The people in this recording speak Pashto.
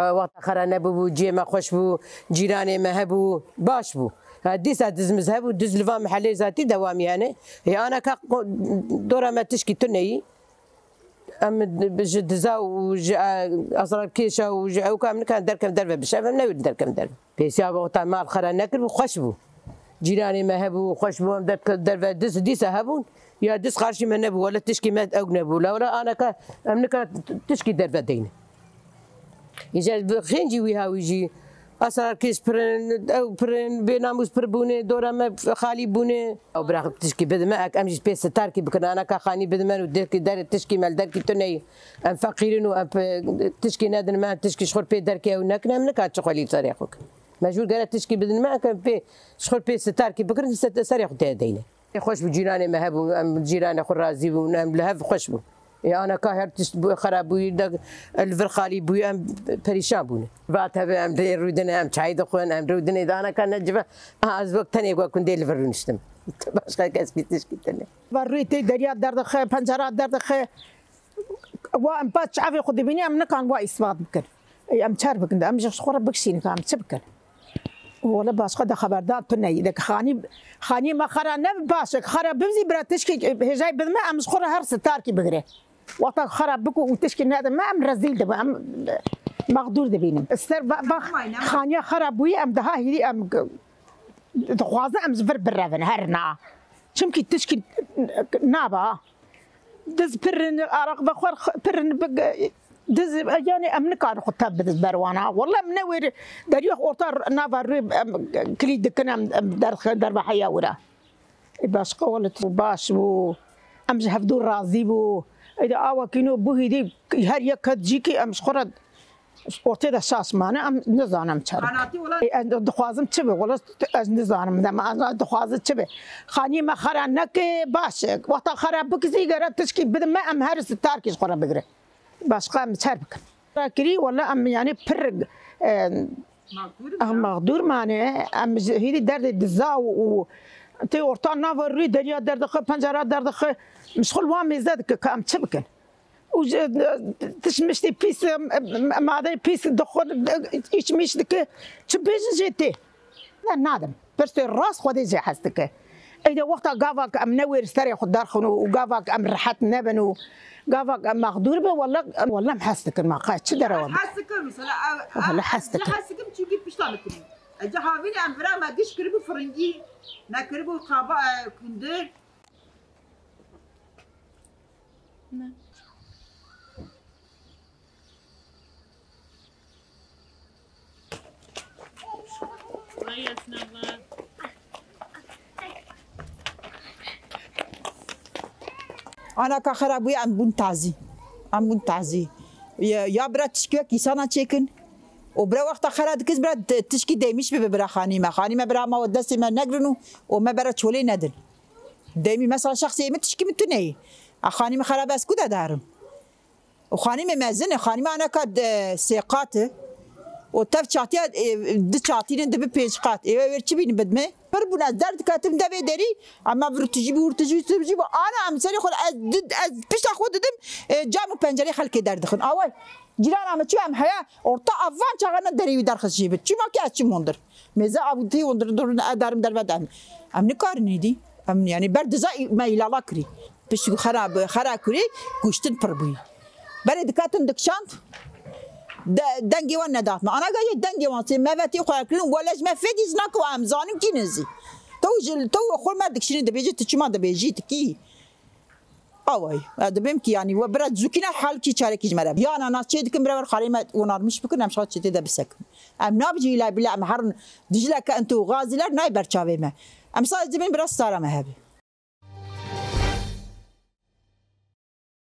وەختە خەرە نەبوو بوو جێمە خۆش بوو جیرانێ مە هەبوو باش بوو. دیسا دزمز هەبوو دز لەوا محلەی زاتی دەوامیانێ یانەکە دۆرەمە تشکی تونەیی ئەم دزا و ئەزراب کێشە و ئەو کام نکان دەرکەم دەربە بشەم نەوت دەرکەم دەر پێسیا بەوەتا ماڵ خەرە نەکرد و خۆش بوو جیرانی مە هەبوو خۆش بووم دەربە دز دیسە هەبوون يا دز خارشي من نبو ولا تشكي تشکی مە نبو نەبوو لەورە ئاەکە ئەم نکات تشكي دەربە ديني اینجا خنجی وی هاوی جی اصلا کس پرن او پرن به ناموس پر بونه دوره ما خالی بونه او براخ تشکی بده ما اک امجی پیس تار کی بکنه انا که خانی بده من و دل کی دار تشکی مال دار کی تو نی ام فقیرن و ام تشکی نادن ما تشکی شخور پی دار کی او نکنم نکات شخولی سری خوک مجبور قالت تشکی بدن ما كان بي شخور بي ستار كي بكر سر ياخذ دينا خوش بجيراني مهب جيراني خرازي ونام لهب خوش بو يعني خراب خرابوي دك الفرخالي بوي ام بريشان بون بعد هبه ام دير رودن ام چای دخون ام رودن دانا که نجبه از وقت تنه گو كن دل ورنشتم باشقا کس گیتش گیتنه و روی دریا درد خه پنجره و ام چه؟ شعفي خود بینی ام نکان و اثبات بکن ام چار بکن ام جخش خورا بکشین ام چه بکن ولا باشقا ده خبردار تو دک خانی خانی ما خرا نه باشه خرا بزی برتش که هجای بدم؟ ام خورا هر ستار کی بگره وطن خراب بكو وتشكي نادم ما ام رزيل ده ام مغدور ده بينم السر بخ خانيا خراب وي ام دها هي ام دخوازه ام زفر برافن هرنا شمكي تشكي نابا دز برن الارق بخور برن بق دز يعني ام كان خطاب بدز بروانا والله منور داريو اوتار ام كلي دكنا دار در بحيا ورا باش قولت باش و امجهف دور رازي بو Eyde ava kino bu hidi her yakad jiki am şkorad ortada şaşmanı am ne zanam çar. Ez dixwazim çi be wala ez ne zanam da ma dixwazim çi be. Xani ma xara neke başek. Vata xara bu kizi gara tişki bidme am her sitar kiz xora bigre. Başka am çar bikin. Kiri wala am yani pirg مقدور معناه ام هيدي درد الدزا و تی ورتا ناو روی دریا دردخه پنجره دردخه مشغول وام زد که کام چه بکن و تشمشتی پیس ماده پیس دخول ایش میشد که چه بیشن جیتی نه نادم پرست راست خودی جه هست که ایده وقتا گاواک ام نویر سری خود دارخون و گاواک ام رحت نبن و قافك مغدور به والله والله محسكن ما قاعد شو دراوم محسكن مثلا محسكن محسكن تجيب بيشتغل اجا حاوین امرا ما گش کربو فرنگی ما کربو قابا کندر نه Ana kahara bu am bun tazi. Am tazi. Ya, ya bırak çıkıyor ki sana çekin. وبرا وقت خراد كز برا تشكي دايميش برا خانيمة خانيمة برا ما ودستي ما نقرنو وما برا تولي ندن دايمي مثلا شخصية ما تشكي من تني خانيمة خراب اسكو دا دارم وخانيمة مازن خانيمة انا كاد سيقاته O tev çatıya e, di çatının dibi pêç qat. Ew ev çi bînin bidme? Pir bûne derd dikatim devê derî ama virtujî bi urtujî sirjî bi ana em serê xwe ez ez pişta xwe didim e, cam û pencerê xelkê derdixin. Away. Cirana me çû em heye orta avan çaxana derê wî derxis jî bit. Çûma ki ez çim hondir. Mêze avûtî hondir durin ez derim derve dem. Em nikarin êdî. Em yani berdiza me îlala kirî. Pişt xera xera kirî guştin pir bûyî. Berê dikatin dikşand dengê wan nedatme. Anagayê dengê wan sê mevetê xwekirin welej me fêdî zinak û em zanim kî nizî. Tew ji tew xwe me dikşînê dibêje tu çima dibêjî dikî. Away dibêm ki yanî we bira zûkîne helkî çarekî ji me re. Yana nas çê dikin birewr xalê me onarmış bikin em şa çêtê de bisekin. Em nabicî lay bile em her dijleke en tu gaziler nay berçavê me. Em sadece dibên biraz sara me hebe.